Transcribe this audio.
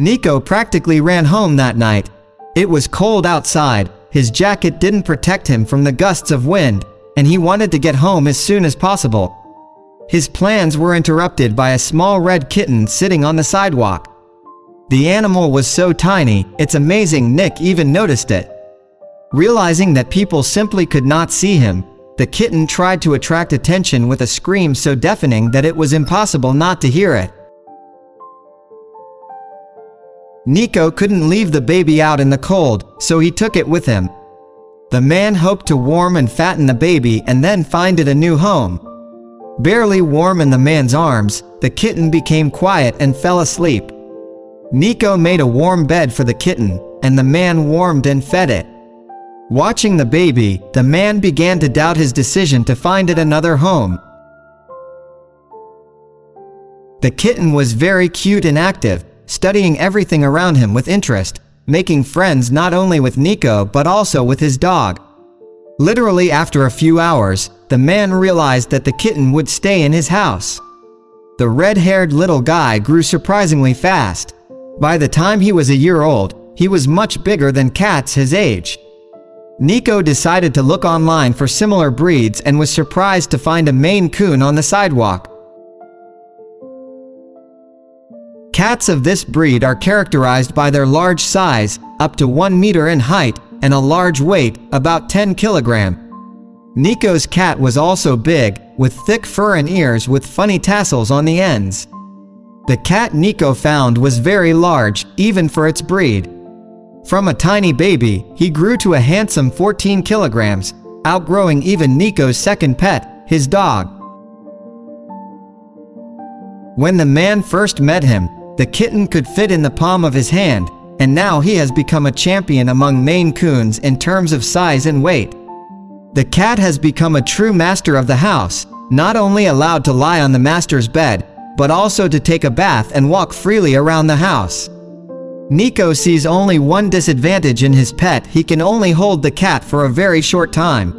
Nico practically ran home that night. It was cold outside, his jacket didn't protect him from the gusts of wind, and he wanted to get home as soon as possible. His plans were interrupted by a small red kitten sitting on the sidewalk. The animal was so tiny, it's amazing Nick even noticed it. Realizing that people simply could not see him, the kitten tried to attract attention with a scream so deafening that it was impossible not to hear it. Nico couldn't leave the baby out in the cold, so he took it with him. The man hoped to warm and fatten the baby and then find it a new home. Barely warm in the man's arms, the kitten became quiet and fell asleep. Nico made a warm bed for the kitten, and the man warmed and fed it. Watching the baby, the man began to doubt his decision to find it another home. The kitten was very cute and active, studying everything around him with interest, making friends not only with Nico but also with his dog. Literally after a few hours, the man realized that the kitten would stay in his house. The red-haired little guy grew surprisingly fast. By the time he was a year old, he was much bigger than cats his age. Nico decided to look online for similar breeds and was surprised to find a Maine Coon on the sidewalk. Cats of this breed are characterized by their large size, up to 1 meter in height, and a large weight, about 10 kilogram. Nico's cat was also big, with thick fur and ears with funny tassels on the ends. The cat Nico found was very large, even for its breed. From a tiny baby, he grew to a handsome 14 kilograms, outgrowing even Nico's second pet, his dog. When the man first met him, the kitten could fit in the palm of his hand, and now he has become a champion among Maine Coons in terms of size and weight. The cat has become a true master of the house, not only allowed to lie on the master's bed, but also to take a bath and walk freely around the house. Nico sees only one disadvantage in his pet he can only hold the cat for a very short time.